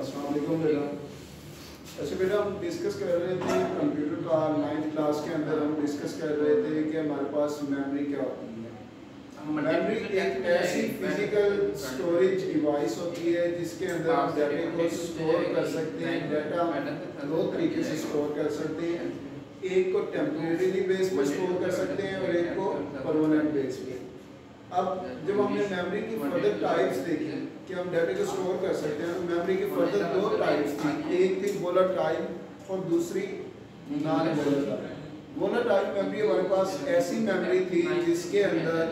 अस्सलाम बेटा अच्छा बेटा हम डिस्कस कर रहे थे कंप्यूटर का नाइन्थ क्लास के अंदर हम डिस्कस कर रहे थे कि हमारे पास मेमोरी क्या होती है। मेमोरी एक ऐसी फ़िज़िकल स्टोरेज डिवाइस होती है जिसके अंदर हम डाटा को स्टोर कर सकते हैं। डाटा दो तरीके से स्टोर कर सकते हैं। एक को टेम्परेरी बेस पे स्टोर कर सकते हैं और एक को परमानेंट बेस पे। अब जब हमने मेमोरी की फर्दर टाइप्स देखी कि हम डाटा को स्टोर कर सकते हैं तो मेमोरी की फर्दर दो टाइप्स थी। एक थी वोलेटाइल और दूसरी नॉन वोलेटाइल वोलेटाइल मेमोरी हमारे पास ऐसी मेमोरी थी जिसके अंदर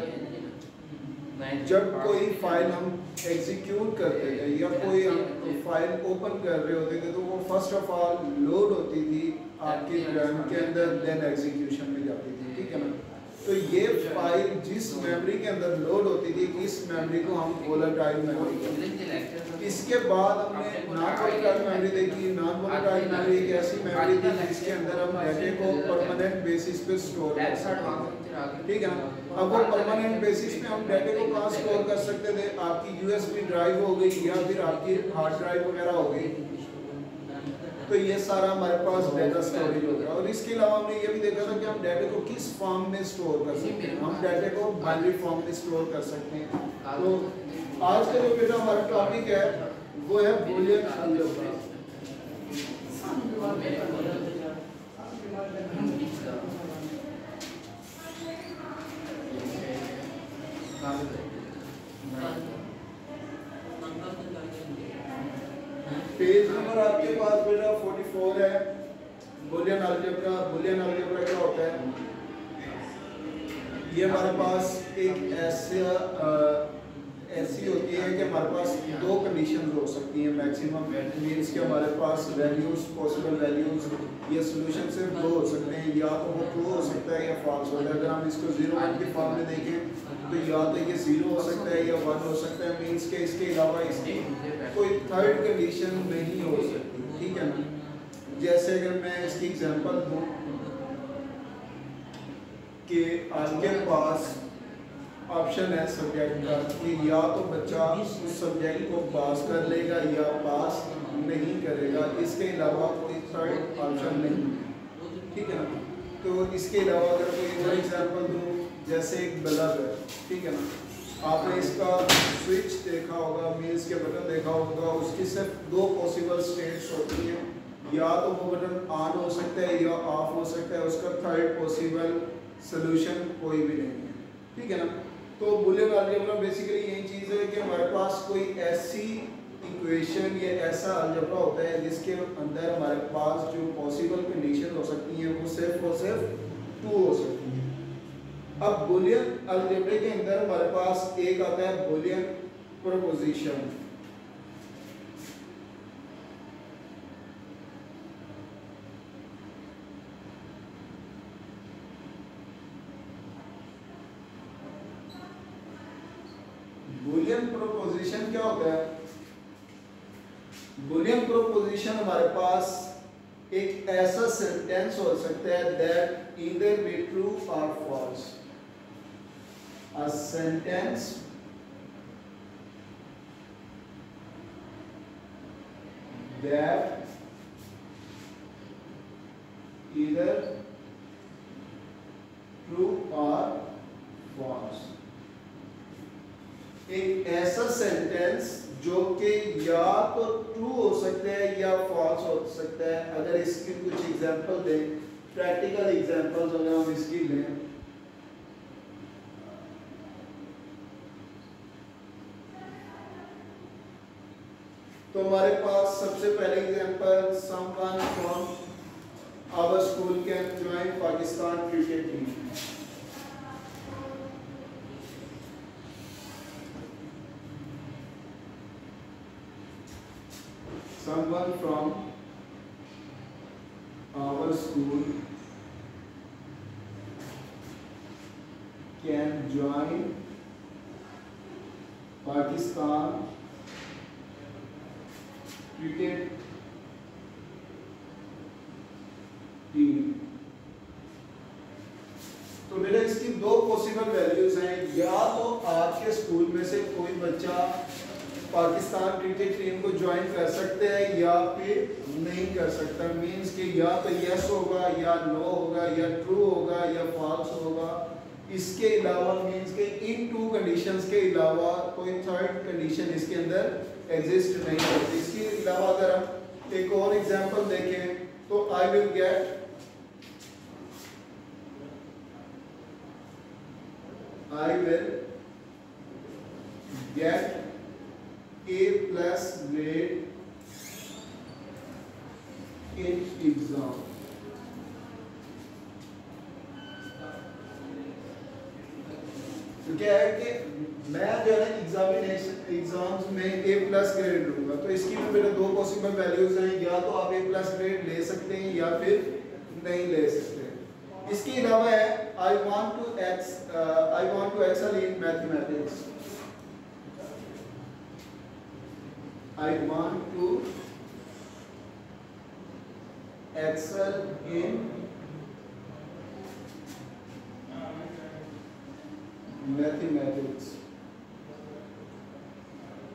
जब कोई फ़ाइल हम एग्जीक्यूट करते थे या कोई हम फ़ाइल ओपन कर रहे होते थे तो वो फ़र्स्ट ऑफ़ ऑल लोड होती थी आपके रैम के अंदर देन एग्जीक्यूशन तो ये फ़ाइल जिस मेमोरी के अंदर लोड होती थी इस मेमोरी को हम वोलेटाइल मेमोरी इसके बाद हमने नॉन वोलेटाइल मेमोरी देखी। नॉन वोलेटाइल मेमोरी एक ऐसी मेमोरी थी जिसके अंदर हम डाटा को परमानेंट बेसिस पे स्टोर कर सकते हैं ठीक है ना? अब वो परमानेंट बेसिस पे हम डाटा को कहाँ स्टोर कर सकते थे। आपकी यूएसबी ड्राइव हो गई या फिर आपकी हार्ड ड्राइव वगैरह हो गई। तो ये सारा हमारे पास डाटा स्टोरेज होता है और इसके अलावा हमने ये भी देखा था कि हम डाटा को किस फॉर्म में स्टोर कर सकते हैं। हम डाटा को बाइनरी फॉर्म में स्टोर कर सकते हैं। तो आज का जो बेटा हमारा टॉपिक है वो है बोलियन अलजेब्रा पेज नंबर आपके पास 44 है बुलियन अलजेब्रा बुलियन अलजेब्रा क्या होता है? ये हमारे पास एक ऐसा ऐसी होती है कि हमारे पास दो कंडीशन हो सकती हैं मैक्सिमम मीन्स कि हमारे पास वैल्यूज़ पॉसिबल वैल्यूज़ ये सोल्यूशन सिर्फ़ दो हो सकते हैं, या तो वो ट्रू हो सकता है या फॉल्स होता है। अगर हम इसको ज़ीरो के फॉर्म में देखें तो या तो ये ज़ीरो हो सकता है या वन हो सकता है मीन्स के इसके अलावा इसकी कोई थर्ड कंडीशन नहीं हो सकती, ठीक है ना? जैसे अगर मैं इसकी एग्जांपल दूँ कि आपके पास ऑप्शन है सब्जेक्ट का कि या तो बच्चा उस सब्जेक्ट को पास कर लेगा या पास नहीं करेगा। इसके अलावा कोई थर्ड ऑप्शन नहीं। ठीक है ना? तो इसके अलावा अगर कोई और एग्जांपल दूँ, जैसे एक बल्ब है, ठीक है ना? आपने इसका स्विच देखा होगा मीन्स के बटन देखा होगा, उसकी सिर्फ़ दो पॉसिबल स्टेट्स हैं या तो वो बटन ऑन हो सकता है या ऑफ़ हो सकता है, उसका थर्ड पॉसिबल सोल्यूशन कोई भी नहीं है। ठीक है ना? तो बुलियन अलजेब्रा बेसिकली यही चीज़ है कि हमारे पास कोई ऐसी इक्वेशन या ऐसा अलजेब्रा होता है जिसके अंदर हमारे पास जो पॉसिबल कंडीशन हो सकती हैं, वो सिर्फ़ और सिर्फ़ टू हो सकती हैं। अब बुलियन अलजेब्रे के अंदर हमारे पास एक आता है बुलियन प्रोपोजिशन बुलियन प्रोपोजिशन क्या होता है? बुलियन प्रोपोजिशन हमारे पास एक ऐसा सेंटेंस हो सकता है दैट ईदर बी ट्रू और false a sentence that either true or false. एक ऐसा सेंटेंस जो कि या तो ट्रू हो सकता है या फॉल्स हो सकता है। अगर इसकी कुछ एग्जांपल दें प्रैक्टिकल एग्जांपल्स अगर हम इसकी लें। तो हमारे पास सबसे पहले example someone from our school can join Pakistan cricket team Pakistan, cricket team. तो बेटा इसकी दो पॉसिबल वैल्यूज़ हैं। या तो आपके स्कूल में से कोई बच्चा पाकिस्तान क्रिकेट टीम को ज्वाइन कर सकते हैं या फिर नहीं कर सकता। मींस कि या तो यस होगा, या नो होगा, या ट्रू होगा, या फॉल्स होगा। इसके अलावा मीन्स के इन टू कंडीशंस के अलावा कोई थर्ड कंडीशन इसके अंदर एग्जिस्ट नहीं करती इसके अलावा अगर हम एक और एग्जांपल देखें तो I will get I will get A plus grade in exam. क्या है कि मैं जो है ना एग्जामिनेशन एग्ज़ाम्स में ए प्लस ग्रेड लूँगा। तो इसकी भी मेरे दो पॉसिबल वैल्यूज़ हैं, या तो आप ए प्लस ग्रेड ले सकते हैं, या फिर नहीं ले सकते इसके अलावा है I want to ex I want to excel in mathematics I want to excel in mathematics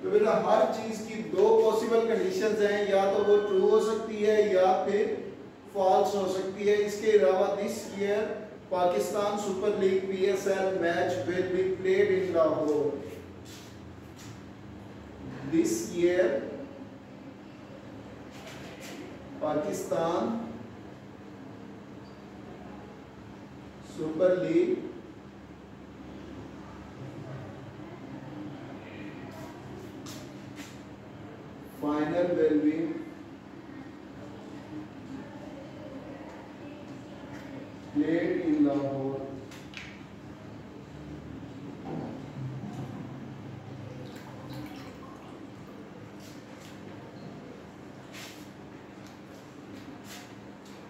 तो बेटा हर चीज़ की दो पॉसिबल कंडीशंस हैं, या तो वो ट्रू हो सकती है, या फिर फॉल्स हो सकती है। इसके अलावा this year Pakistan super league PSL match will be played in Lahore this year Pakistan super league final will be played in.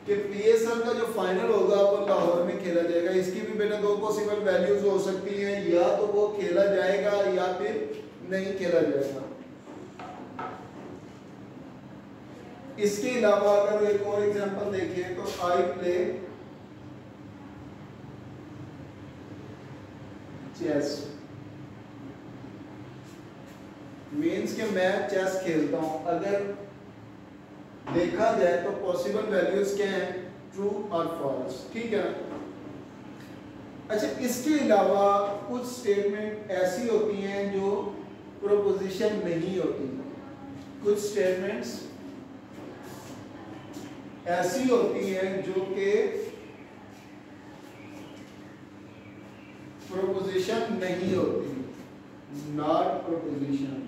कि पीएसएल का जो फाइनल होगा, वो लाहौर में खेला जाएगा। इसकी भी बेटा दो पॉसिबल वैल्यूज़ हो सकती हैं। या तो वो खेला जाएगा या फिर नहीं खेला जाएगा। इसके अलावा अगर एक और एग्जांपल देखें तो आई प्ले चेस मीन्स कि मैं चेस खेलता हूँ। अगर देखा जाए तो पॉसिबल वैल्यूज़ क्या हैं? ट्रू और फॉल्स ठीक है अच्छा इसके अलावा कुछ स्टेटमेंट ऐसी होती हैं जो प्रोपोजिशन नहीं होती। कुछ स्टेटमेंट्स ऐसी होती है जो कि प्रोपोजिशन नहीं होती। नॉट प्रोपोजिशन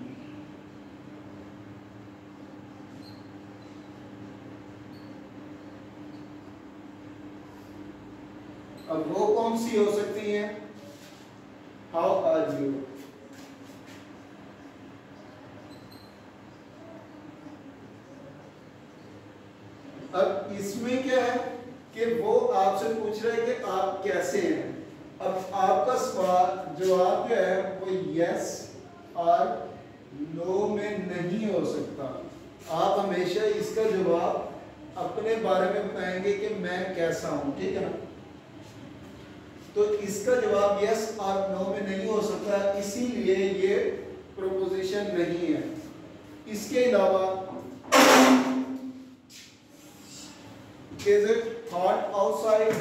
अब वो कौन सी हो सकती है? हाउ आर यू अब इसमें क्या है कि वो आपसे पूछ रहे हैं कि आप कैसे हैं? अब आपका सवाल, जवाब जो है, वो यस और नो में नहीं हो सकता। आप हमेशा इसका जवाब अपने बारे में बताएँगे कि मैं कैसा हूँ, ठीक है ना? तो इसका जवाब यस और नो में नहीं हो सकता, इसीलिए ये प्रोपोजिशन नहीं है। इसके अलावा Is it hot outside?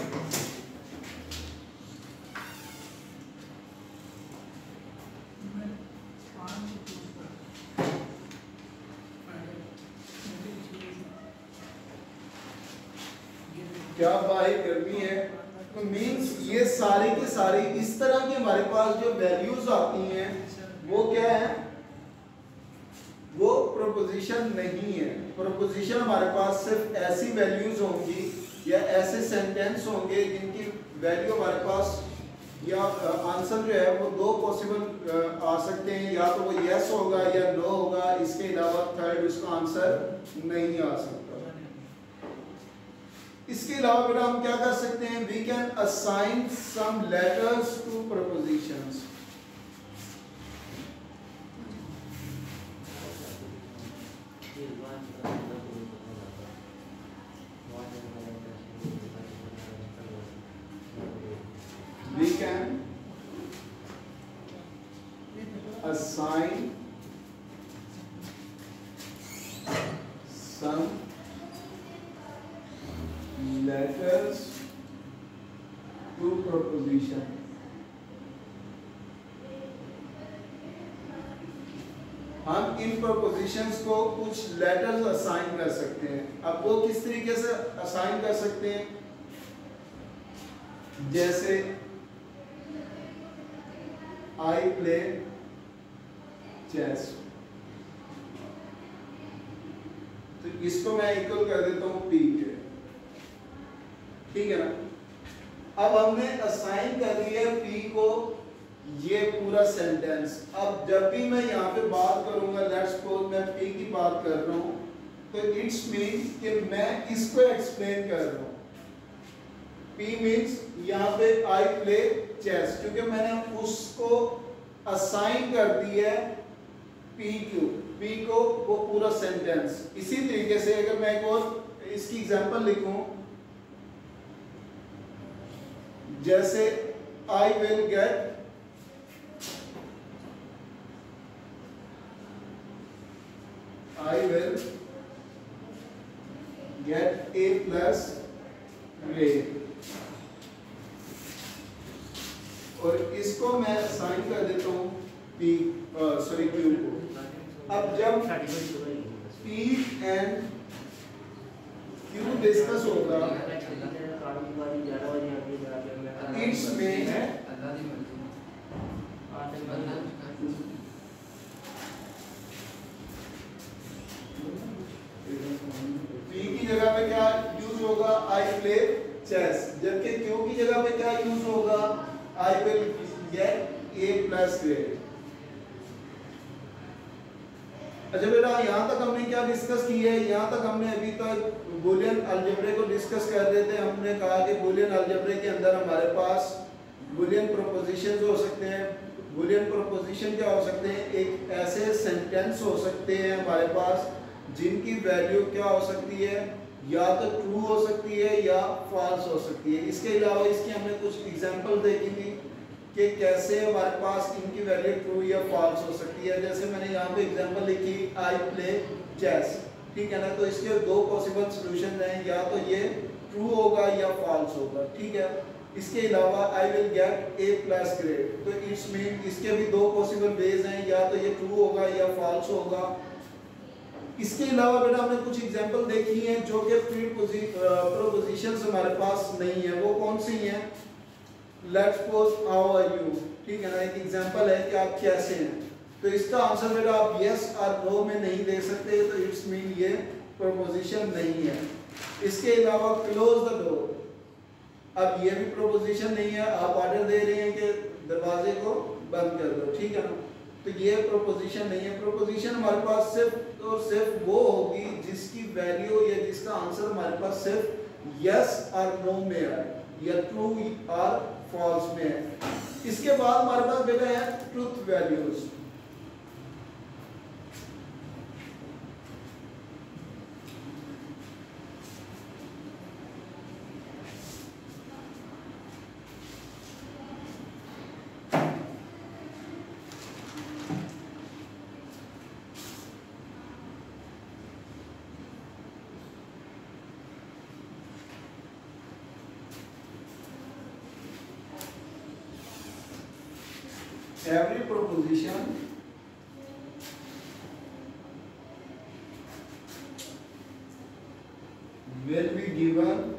क्या भाई गर्मी है तो मींस ये सारी के सारी इस तरह की हमारे पास जो वैल्यूज़ आती हैं, वो क्या है वो प्रोपोजिशन नहीं है। प्रोपोजिशन हमारे पास सिर्फ़ ऐसी वैल्यूज़ होंगी या ऐसे सेंटेंस होंगे जिनकी वैल्यू हमारे पास या आंसर जो है वो दो पॉसिबल आ सकते हैं। या तो वो यस होगा या नो होगा, इसके अलावा थर्ड उसका आंसर नहीं आ सकता। इसके अलावा बेटा हम क्या कर सकते हैं? We can assign some letters to propositions we can assign इन प्रपोजिशंस को कुछ लेटर्स असाइन कर सकते हैं। अब वो किस तरीके से असाइन कर सकते हैं? जैसे आई प्ले चेस तो इसको मैं इक्वल कर देता हूँ पी के। ठीक है ना? अब हमने असाइन कर दिया पी को ये पूरा सेंटेंस अब जब भी मैं यहाँ पे बात करूँगा लेट्स सपोज़ मैं पी की बात कर रहा हूँ तो इट्स मीन कि मैं इसको एक्सप्लेन कर रहा हूँ? पी मीन्स यहाँ पे आई प्ले चेस क्योंकि मैंने उसको असाइन कर दिया है पी क्यू पी को वो पूरा सेंटेंस इसी तरीके से अगर मैं एक और इसकी एग्जांपल लिखूं, जैसे I will get I will get A plus grade. और इसको मैं साइन कर देता हूँ P सॉरी Q को। अब जब P एंड Q डिस्कस होगा, इट्स में पी की जगह पे क्या यूज़ होगा आई प्ले चेस जबकि क्यू की जगह पे क्या यूज़ होगा I will get A plus grade अच्छा बेटा, यहाँ तक हमने क्या डिस्कस की है? यहाँ तक हमने अभी तक बुलियन अलजेब्रे को डिस्कस कर रहे थे। हमने कहा कि बुलियन अलजेब्रे के अंदर हमारे पास बुलियन प्रोपोजिशंस हो सकते हैं। बुलियन प्रोपोजिशन क्या हो सकते हैं? एक ऐसे सेंटेंस हो सकते हैं हमारे पास, जिनकी वैल्यू क्या हो सकती है? या तो ट्रू हो सकती है या फॉल्स हो सकती है। इसके अलावा इसकी हमने कुछ एग्ज़ाम्पल देखी थी। कि कैसे हमारे पास इनकी वैल्यू ट्रू या फॉल्स हो सकती है। जैसे मैंने यहाँ पे एग्जांपल लिखी आई प्ले चेस ठीक है ना? तो इसके दो पॉसिबल सॉल्यूशन हैं, या तो ये ट्रू होगा या फॉल्स होगा, ठीक है? इसके अलावा I will get A plus grade तो इट्स मीन इसके भी दो पॉसिबल वेज हैं, या तो ये ट्रू होगा या फॉल्स होगा। इसके अलावा बेटा हमने कुछ एग्ज़ाम्पल देखी हैं, जो कि प्री प्रोपोजिशंस हमारे पास नहीं है, वो कौन सी हैं? Let's suppose how are you ठीक है ना? एक एग्जांपल है कि आप कैसे हैं। तो इसका आंसर बेटा आप यस और नो में नहीं दे सकते तो इट्स मीन ये प्रोपोजिशन नहीं है। इसके अलावा क्लोज द डोर अब ये भी प्रोपोजिशन नहीं है। आप ऑर्डर दे रहे हैं कि दरवाजे को बंद कर दो। ठीक है ना? तो ये प्रोपोजिशन नहीं है। प्रोपोजिशन हमारे पास सिर्फ़ और सिर्फ़ वो होगी जिसकी वैल्यू या जिसका आंसर हमारे पास सिर्फ़ यस और नो में है। या ट्रू और फॉल्स में है इसके बाद हमारे पास बेटा है truth values every proposition will be given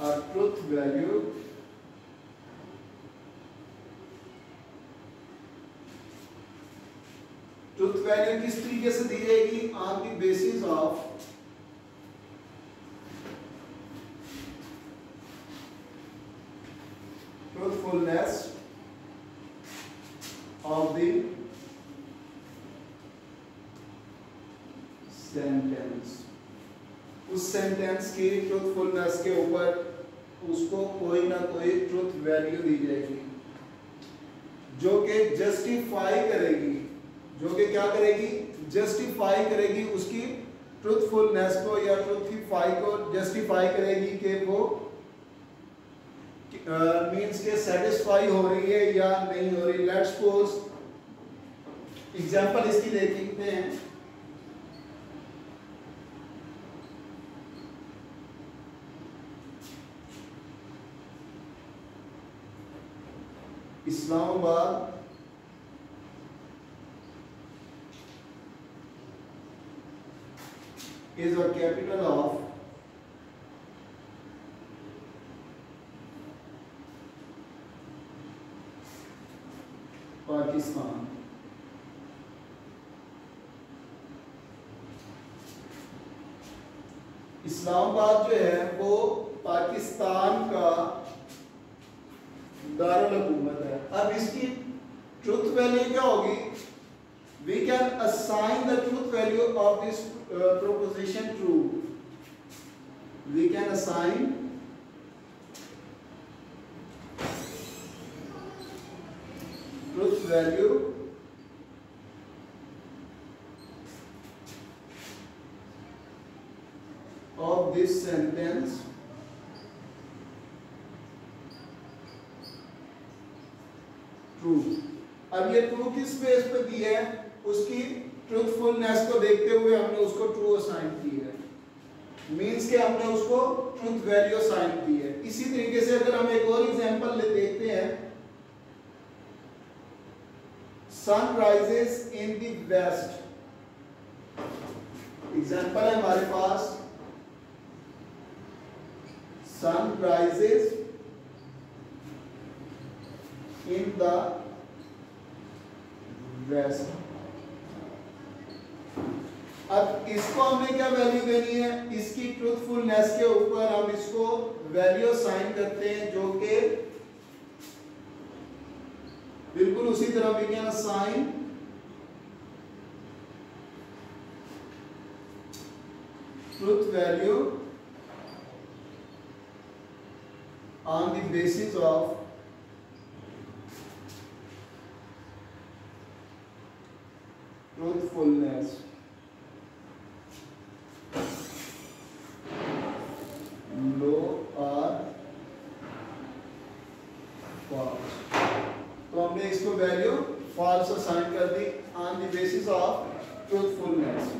a truth value truth value किस तरीके से दी जाएगी on the basis of truthfulness of the sentence उस सेंटेंस की ट्रुथफुलनेस के ऊपर उसको कोई ना कोई ट्रुथ वैल्यू दी जाएगी। जो कि जस्टिफाई करेगी, जो कि क्या करेगी? जस्टिफाई करेगी उसकी ट्रुथफुलनेस को या ट्रुथफाई को। जस्टिफाई करेगी कि वो मींस के सेटिस्फाई हो रही है या नहीं हो रही। लेट्स सपोज़ एग्ज़ाम्पल इसकी देखते हैं। Islamabad. Is a capital of Pakistan Islamabad जो है वो पाकिस्तान का दारकूमत है। अब इसकी ट्रुथ वैल्यू क्या होगी? We can assign the truth value of this proposition true we can assign truth value of this sentence true अब ये ट्रू किस बेस पे दी है? उसकी ट्रूथफुलनेस को देखते हुए हमने उसको ट्रू असाइन की है। मींस के हमने उसको ट्रूथ वैल्यू असाइन की है। इसी तरीके से अगर हम एक और एग्जांपल ले देखते हैं। Sun rises in the west example है हमारे पास। Sun rises in the west अब इसको हमें क्या वैल्यू देनी है? इसकी ट्रूथफुलनेस के ऊपर हम इसको वैल्यू साइन करते हैं, जो कि बिल्कुल उसी तरह क्या sign truth value on the basis of truthfulness low or false. तो हमने इसको वैल्यू फॉल्स असाइन कर दी on the basis of truthfulness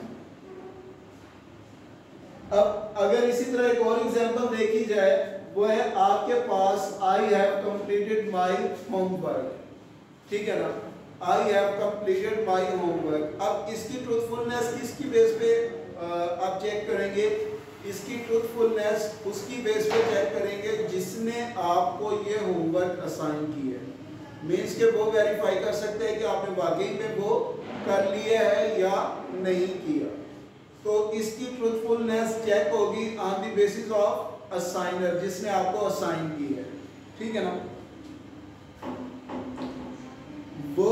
अब अगर इसी तरह एक और एग्जांपल देखी जाए, वो है आपके पास I have completed my homework ठीक है ना? I have completed my homework अब इसकी ट्रूथफुलनेस किसकी बेस पे आप चेक करेंगे? इसकी ट्रूथफुलनेस उसकी बेस पे चेक करेंगे जिसने आपको ये होमवर्क असाइन की है। मीन्स के वो वेरीफाई कर सकते हैं कि आपने वाकई में वो कर लिया है या नहीं किया। तो इसकी ट्रूथफुलनेस चेक होगी on the basis of assigner जिसने आपको असाइन की है। ठीक है ना? वो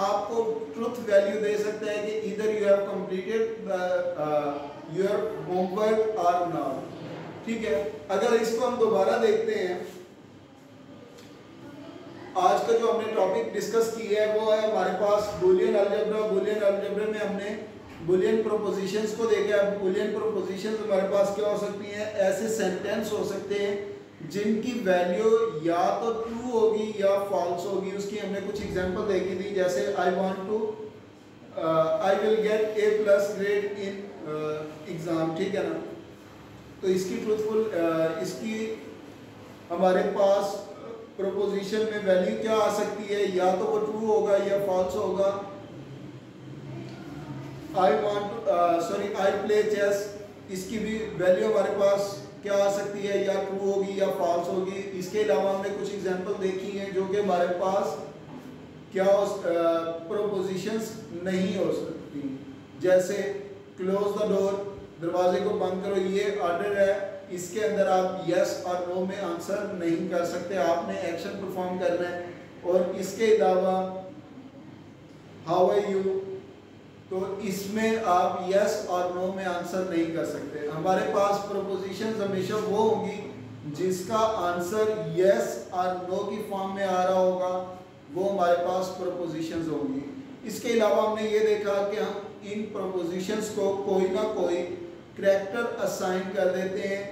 आपको ट्रुथ वैल्यू दे सकता है कि इधर you have completed your homework और नॉट ठीक है? अगर इसको हम दोबारा देखते हैं, आज का जो हमने टॉपिक डिस्कस किया है, वो है हमारे पास बुलियन अलजेब्रा बुलियन अलजेब्रा में हमने बुलियन प्रोपोजिशंस को देखा है। बुलियन प्रोपोजिशंस हमारे पास क्या हो सकती हैं? ऐसे सेंटेंस हो सकते हैं जिनकी वैल्यू या तो ट्रू होगी या फॉल्स होगी उसकी हमने कुछ एग्जांपल देखी थी जैसे I want to I will get A plus grade in exam ठीक है ना? तो इसकी ट्रूथफुल uh, इसकी हमारे पास प्रोपोजिशन में वैल्यू क्या आ सकती है? या तो वो ट्रू होगा या फॉल्स होगा। I want sorry I play chess इसकी भी वैल्यू हमारे पास क्या आ सकती है, या ट्रू होगी, या फॉल्स होगी। इसके अलावा हमने कुछ एग्जांपल देखी हैं जो कि हमारे पास क्या प्रोपोजिशंस नहीं हो सकती। जैसे क्लोज द डोर दरवाजे को बंद करो, ये ऑर्डर है। इसके अंदर आप यस और नो में आंसर नहीं कर सकते। आपने एक्शन परफॉर्म करना है। और इसके अलावा हाउ आर यू तो इसमें आप यस और नो में आंसर नहीं कर सकते। हमारे पास प्रोपोजिशन हमेशा वो होगी जिसका आंसर यस और नो की फॉर्म में आ रहा होगा। वो हमारे पास प्रोपोजिशंस होंगी। इसके अलावा हमने ये देखा कि हम इन प्रोपोजिशंस को कोई ना कोई करेक्टर असाइन कर देते हैं।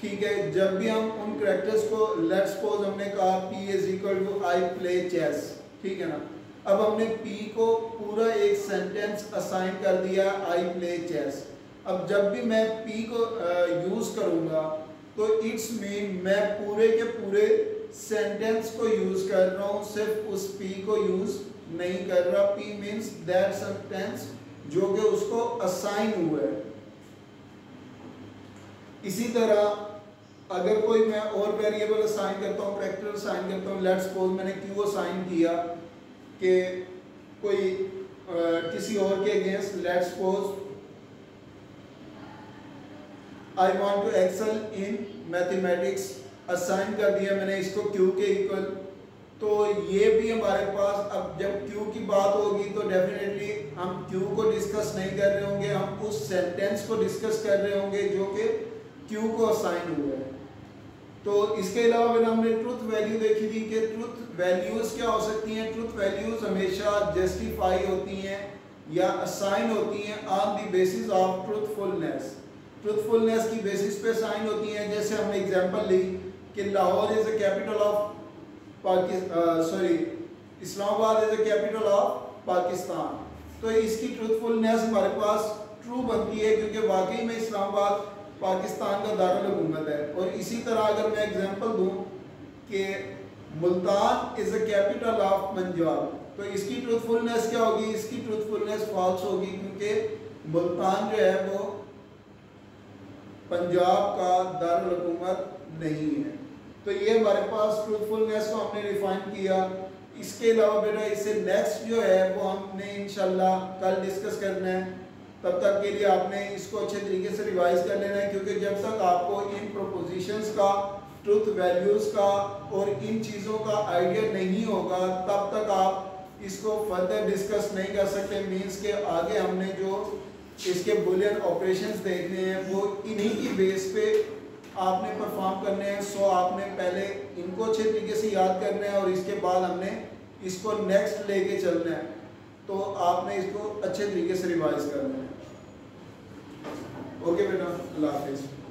ठीक है, जब भी हम उन करेक्टर्स को लेट सपोज़ हमने कहा P is equal to I play chess ठीक है ना? अब हमने P को पूरा एक सेंटेंस असाइन कर दिया आई प्ले चेस अब जब भी मैं पी को यूज़ करूँगा तो इट्स मीन मैं पूरे के पूरे सेंटेंस को यूज़ कर रहा हूँ, सिर्फ़ उस पी को यूज़ नहीं कर रहा। पी मीन्स दैट सेंटेंस जो कि उसको असाइन हुआ है। इसी तरह, अगर कोई मैं और वेरिएबल असाइन करता हूँ करता हूँ लेट्स मैंने क्यू असाइन किया कि कोई किसी और के against let's suppose I want to excel in mathematics assign कर दिया मैंने इसको क्यू के इक्वल तो ये भी हमारे पास, अब जब क्यू की बात होगी तो डेफिनेटली हम क्यू को डिस्कस नहीं कर रहे होंगे, हम उस सेंटेंस को डिस्कस कर रहे होंगे जो कि क्यू को असाइन हुआ है। तो इसके अलावा फिर हमने ट्रुथ वैल्यू देखी थी कि ट्रुथ वैल्यूज़ क्या हो सकती हैं? ट्रुथ वैल्यूज़ हमेशा जस्टिफाई होती हैं या असाइन होती हैं on the basis of truthfulness truthfulness की बेसिस पे असाइन होती हैं। जैसे हमने एग्जांपल ली कि Lahore is a capital of Pakistan sorry Islamabad is a capital of Pakistan. तो इसकी ट्रुथफुलनेस हमारे पास ट्रू बनती है क्योंकि वाकई में इस्लामाबाद पाकिस्तान का दारुल है। और इसी तरह अगर मैं एग्जांपल दूँ कि Multan is a capital of Punjab तो इसकी ट्रूथफुलनेस क्या होगी? इसकी ट्रूथफुलनेस फॉल्स होगी, क्योंकि मुल्तान जो है वो पंजाब का दारुल नहीं है। तो ये हमारे पास ट्रूथफुलनेस को हमने रिफाइन किया। इसके अलावा बेटा, इससे नेक्स्ट जो है वो हमने इंशाल्लाह कल डिस्कस करना है। तब तक के लिए आपने इसको अच्छे तरीके से रिवाइज कर लेना है, क्योंकि जब तक आपको इन प्रोपोजिशंस का ट्रुथ वैल्यूज़ का और इन चीज़ों का आइडिया नहीं होगा, तब तक आप इसको फर्दर डिस्कस नहीं कर सकते। मीन्स के आगे हमने जो इसके बुलियन ऑपरेशंस देखने हैं, वो इन्हीं की बेस पे आपने परफॉर्म करने हैं। सो आपने पहले इनको अच्छे तरीके से याद करना है और इसके बाद हमने इसको नेक्स्ट लेके चलना है। तो आपने इसको अच्छे तरीके से रिवाइज करना है। ओके बेटा अल्लाह हाफिज़।